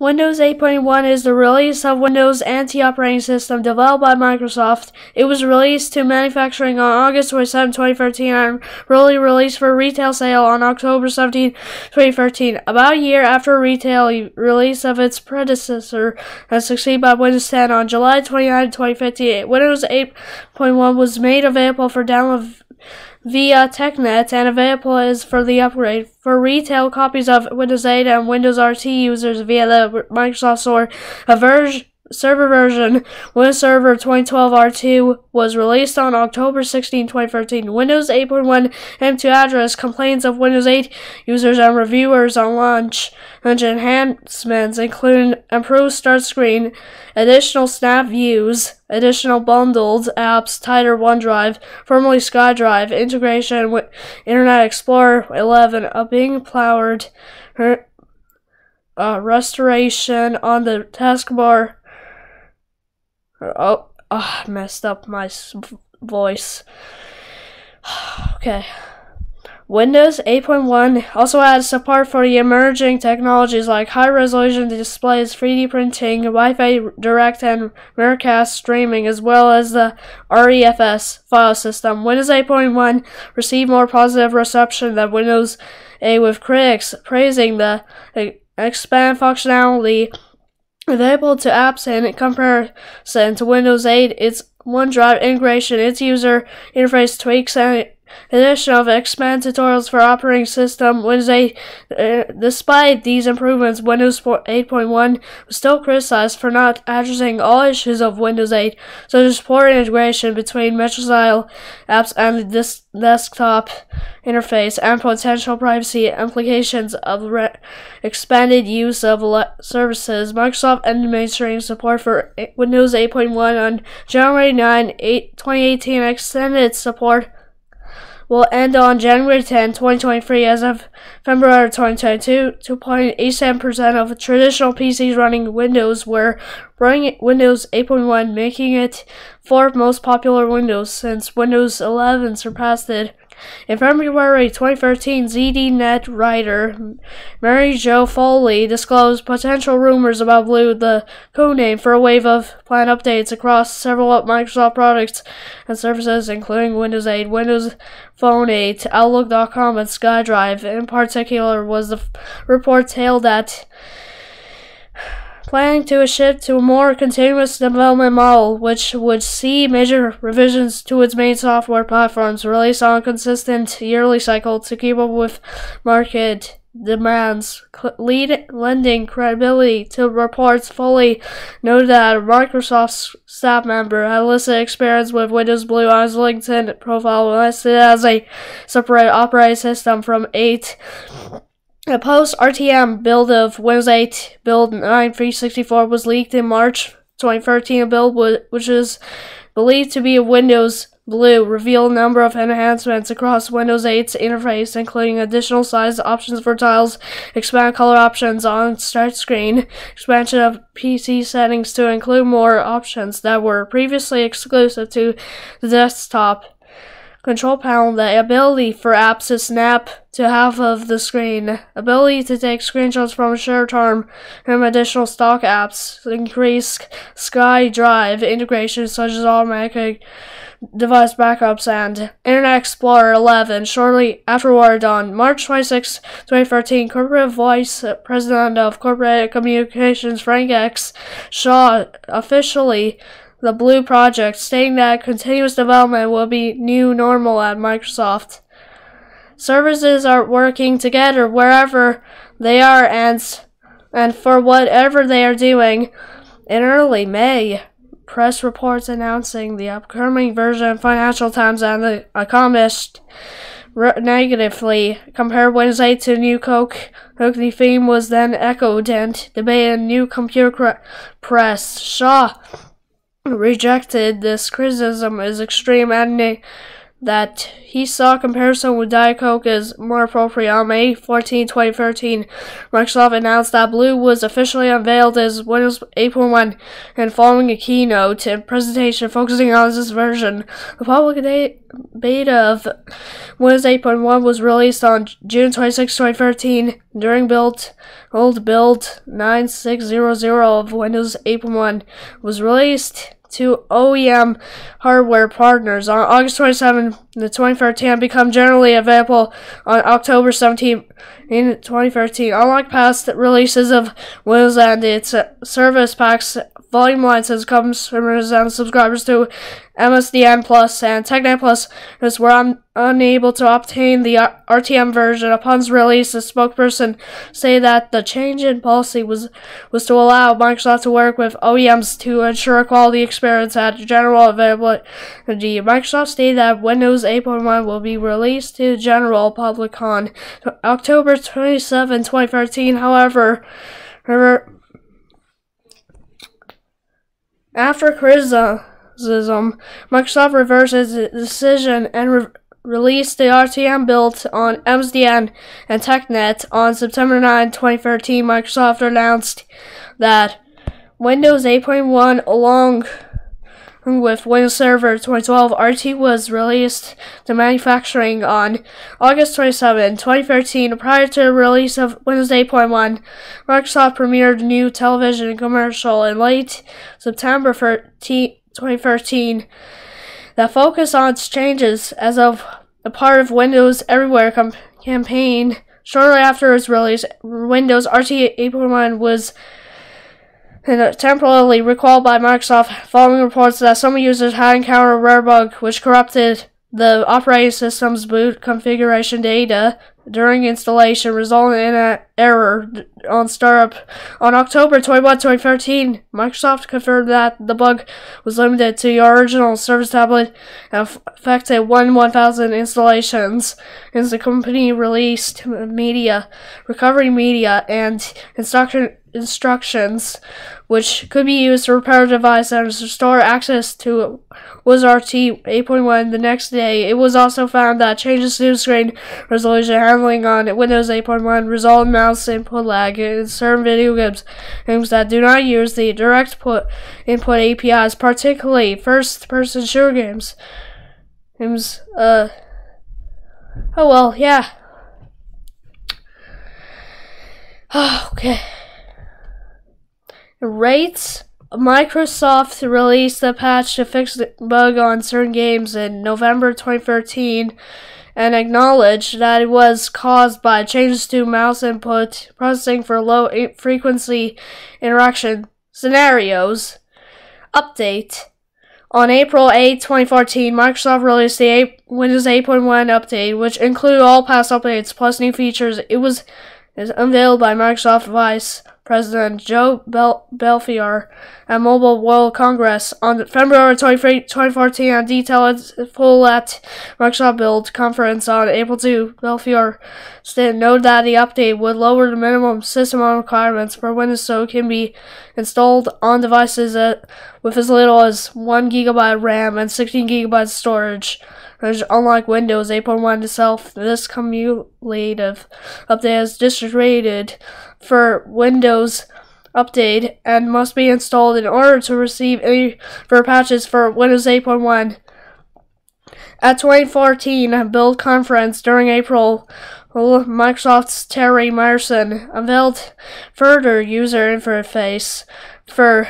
Windows 8.1 is the release of Windows NT operating system developed by Microsoft. It was released to manufacturing on August 27, 2013 and really released for retail sale on October 17, 2013, about a year after retail release of its predecessor and succeeded by Windows 10 on July 29, 2015. Windows 8.1 was made available for download via TechNet and available is for the upgrade. For retail copies of Windows 8 and Windows RT users via the Microsoft Store, a version server version Windows Server 2012 R2 was released on October 16, 2013. Windows 8.1 M2 address complaints of Windows 8 users and reviewers on launch enhancements including improved start screen, additional snap views, additional bundled apps, tighter OneDrive, formerly SkyDrive, integration with Internet Explorer 11, a Bing powered uh, restoration on the taskbar Oh, oh, messed up my voice. okay. Windows 8.1 also adds support for the emerging technologies like high resolution displays, 3D printing, Wi Fi Direct, and Miracast streaming, as well as the REFS file system. Windows 8.1 received more positive reception than Windows 8, with critics praising the eh, expand functionality Available to apps and comparison to Windows 8, its OneDrive integration, its user interface tweaks, and addition of expanded tutorials for operating system Windows 8. Uh, despite these improvements, Windows 8.1 was still criticized for not addressing all issues of Windows 8, such as poor integration between Metro-style apps and the desktop interface, and potential privacy implications of expanded use of services. Microsoft ended mainstream support for Windows 8.1 on January 9, 8, 2018, extended support will end on January 10, 2023. As of February 2022, 2.87% of traditional PCs running Windows were running Windows 8.1, making it fourth most popular Windows since Windows 11 surpassed it in February 2013, ZDNet writer Mary Jo Foley disclosed potential rumors about Blue, the codename for a wave of planned updates across several Microsoft products and services, including Windows 8, Windows Phone 8, Outlook.com, and SkyDrive. In particular, was the report tailed that planning to shift to a more continuous development model, which would see major revisions to its main software platforms released on a consistent yearly cycle to keep up with market demands, lead, lending credibility to reports fully noted that Microsoft staff member had listed experience with Windows Blue on his LinkedIn profile listed as a separate operating system from 8 a post RTM build of Windows 8 build 9364 was leaked in March 2013. A build which is believed to be a Windows Blue revealed a number of enhancements across Windows 8's interface, including additional size options for tiles, expand color options on start screen, expansion of PC settings to include more options that were previously exclusive to the desktop Control panel, the ability for apps to snap to half of the screen, ability to take screenshots from ShareTime from additional stock apps, increase SkyDrive integration such as automatic device backups, and Internet Explorer 11. Shortly afterward, on March 26, 2013, corporate vice president of corporate communications Frank X. Shaw officially the Blue Project, stating that continuous development will be new normal at Microsoft. Services are working together wherever they are and, and for whatever they are doing. In early May, press reports announcing the upcoming version of Financial Times and The Economist negatively compared Wednesday to New Coke. The theme was then echoed and debated in New Computer Press. Shaw rejected. This criticism as extreme, and that he saw comparison with Diet Coke as more appropriate. On May 14, 2013, Microsoft announced that Blue was officially unveiled as Windows 8.1 and following a keynote and presentation focusing on this version. The public beta of Windows 8.1 was released on June 26, 2013 during build old build 9600 of Windows 8.1 was released to OEM hardware partners on August 27, the 2013, become generally available on October 17 in 2013. Unlike past releases of Windows and its service packs, volume license customers and subscribers to MSDN Plus and TechNet Plus were un- unable to obtain the RTM version. Upon release, the spokesperson said that the change in policy was, was to allow Microsoft to work with OEMs to ensure a quality experience at general availability. Microsoft stated that Windows 8.1 will be released to general public on October 27, 2013. However, after criticism, Microsoft reversed its decision and re- released the RTM built on MSDN and TechNet on September 9, 2013. Microsoft announced that Windows 8.1 along with Windows Server 2012, RT was released to manufacturing on August 27, 2013. Prior to the release of Windows 8.1, Microsoft premiered a new television commercial in late September 2013 that focused on its changes as of a part of Windows Everywhere com- campaign. Shortly after its release, Windows RT 8.1 was temporarily recalled by Microsoft following reports that some users had encountered a rare bug which corrupted the operating system's boot configuration data during installation, resulting in an error on startup. On October 21, 2013, Microsoft confirmed that the bug was limited to the original Surface tablet and affected 1 1000 installations. As the company released media, recovery media, and instruction instructions, which could be used to repair the device and restore access to WizRT 8.1 the next day. It was also found that changes to screen resolution handling on Windows 8.1 result in mouse input lag in certain video games, games that do not use the direct put input APIs, particularly first-person shooter games. Games, uh, oh well, yeah. okay rates Microsoft released a patch to fix the bug on certain games in November 2013 and acknowledged that it was caused by changes to mouse input processing for low frequency interaction scenarios. Update on April 8, 2014, Microsoft released the 8, Windows 8.1 update, which included all past updates plus new features. It was unveiled by Microsoft Vice President Joe Bel- Belfiore at Mobile World Congress on February 23, 2014 and detailed full at Microsoft Build conference on April 2. Belfiore stated noted that the update would lower the minimum system requirements for Windows so it can be installed on devices at, with as little as 1 gigabyte RAM and 16 gigabytes storage. Unlike Windows 8.1 itself, this cumulative update is distributed for Windows Update and must be installed in order to receive any for patches for Windows 8.1. At 2014 Build Conference during April, Microsoft's Terry Myerson unveiled further user interface for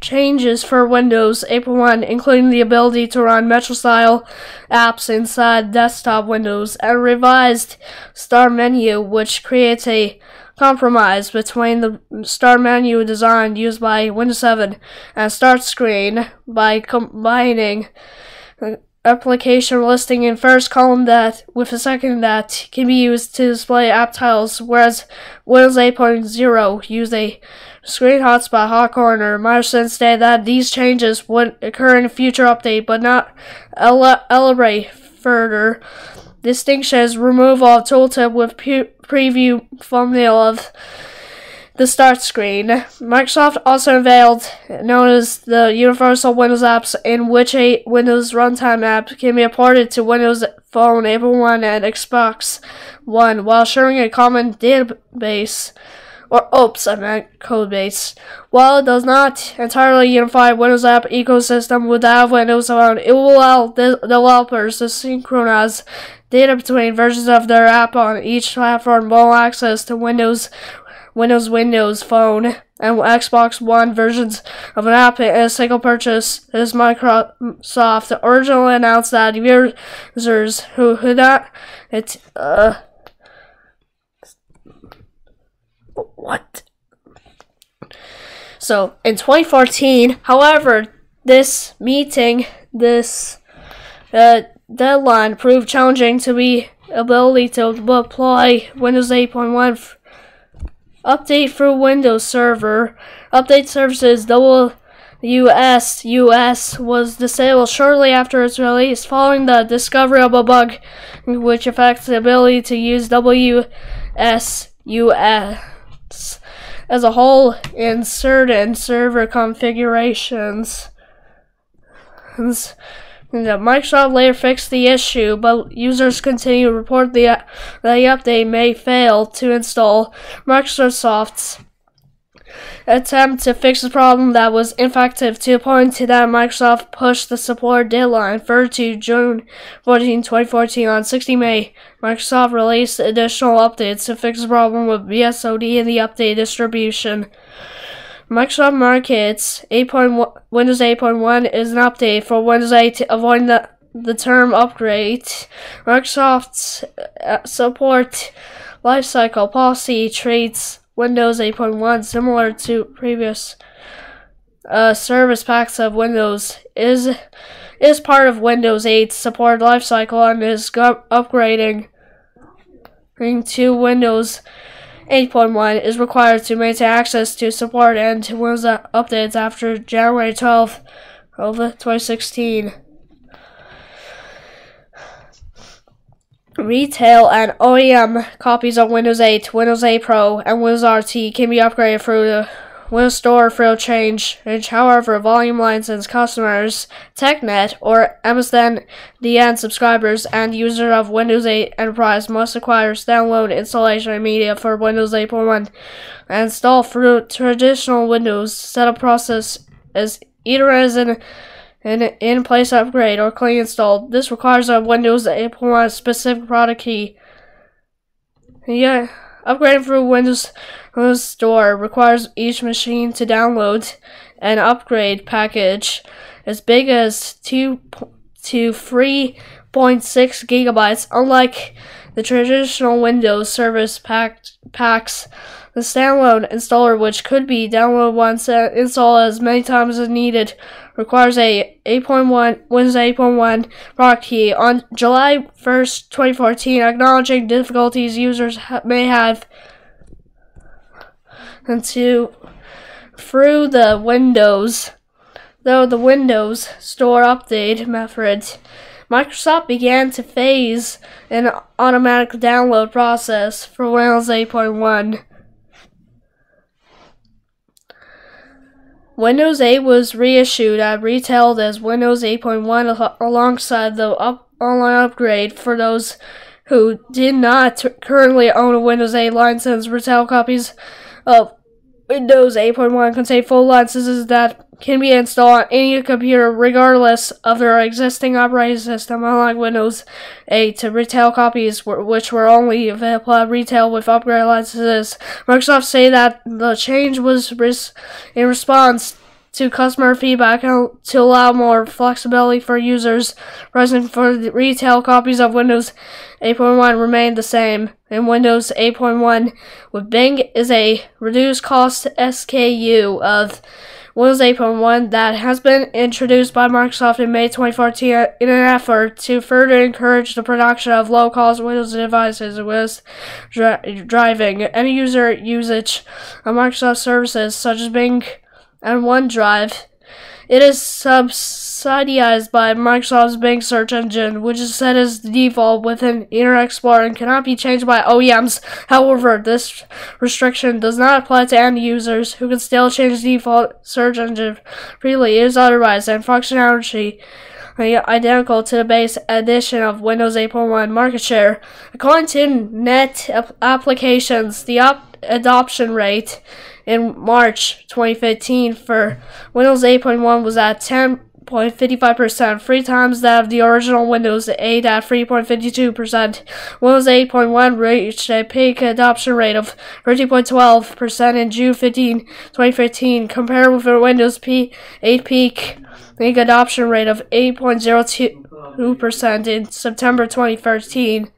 changes for Windows 8.1, including the ability to run Metro style apps inside desktop windows, and revised Start menu, which creates a compromise between the Start menu design used by Windows 7 and Start screen by combining application listing in first column that with a second that can be used to display app tiles, whereas Windows 8.0 use a screen hotspot hot corner. Myerson stated that these changes would occur in a future update, but not elaborate further. Distinction is removal of tooltip with preview thumbnail of the start screen. Microsoft also unveiled known as the Universal Windows Apps, in which a Windows Runtime app can be ported to Windows Phone, Apple One, and Xbox One while sharing a common database. Or oops, I meant code base. While it does not entirely unify Windows app ecosystem with that of Windows Phone, it will allow developers to synchronize data between versions of their app on each platform while access to Windows Windows Windows Phone, and Xbox One versions of an app in a single purchase. As Microsoft originally announced that users who who not it uh what so in 2014 however this meeting this uh, deadline proved challenging to be ability to apply Windows 8.1 Update for Windows Server. Update services WSUS was disabled shortly after its release following the discovery of a bug which affects the ability to use WS US as a whole in certain server configurations. Microsoft later fixed the issue, but users continue to report the, the update may fail to install Microsoft's attempt to fix the problem that was ineffective to point that Microsoft pushed the support deadline further to June 14, 2014. On 60 May, Microsoft released additional updates to fix the problem with BSOD in the update distribution. Microsoft markets 8.1, Windows 8.1 is an update for Windows 8 to avoid the, the term upgrade. Microsoft's uh, support lifecycle policy treats Windows 8.1 similar to previous uh, service packs of Windows is is part of Windows 8 support lifecycle and is upgrading to Windows 8.1 is required to maintain access to support and to Windows updates after January 12, of 2016. Retail and OEM copies of Windows 8, Windows 8 Pro, and Windows RT can be upgraded through the Windows store for a change, however volume license customers, TechNet, or MSN subscribers and users of Windows 8 Enterprise must acquire download installation media for Windows 8.1 and install through traditional Windows. Setup process as either as an an in-place upgrade or clean install. This requires a Windows 8.1 specific product key. Yeah. Upgrading through Windows, Windows Store requires each machine to download an upgrade package as big as 2 to 3.6 gigabytes. Unlike the traditional Windows service pack, packs, the standalone installer, which could be downloaded once and installed as many times as needed, requires a 8.1 Windows 8.1 product key. On July 1st, 2014, acknowledging difficulties users ha- may have and to through the Windows, though the Windows Store update method. Microsoft began to phase an automatic download process for Windows 8.1. Windows 8 was reissued and retailed as Windows 8.1 alongside the up- online upgrade for those who did not currently own a Windows 8 license. Retail copies of Windows 8.1 contain full licenses that can be installed on any computer regardless of their existing operating system, unlike Windows 8. Retail copies, which were only available at retail with upgrade licenses, Microsoft say that the change was in response to customer feedback to allow more flexibility for users. Pricing for the retail copies of Windows 8.1 remained the same. In Windows 8.1 with Bing is a reduced cost SKU of Windows 8.1 that has been introduced by Microsoft in May 2014 in an effort to further encourage the production of low-cost Windows devices with dri- driving any user usage of Microsoft services such as Bing and OneDrive It is subsidized by Microsoft's Bing search engine, which is set as the default within Internet Explorer and cannot be changed by OEMs. However, this restriction does not apply to end users who can still change the default search engine freely is otherwise and functionality identical to the base edition of Windows 8.1 market share. According to Net Applications, the op- adoption rate in March 2015 for Windows 8.1 was at 10.55%, three times that of the original Windows 8 at 3.52%. Windows 8.1 reached a peak adoption rate of 13.12% in June 15, 2015, compared with Windows P 8 peak peak adoption rate of 8.02% in September 2013.